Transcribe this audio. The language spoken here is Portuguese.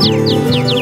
Música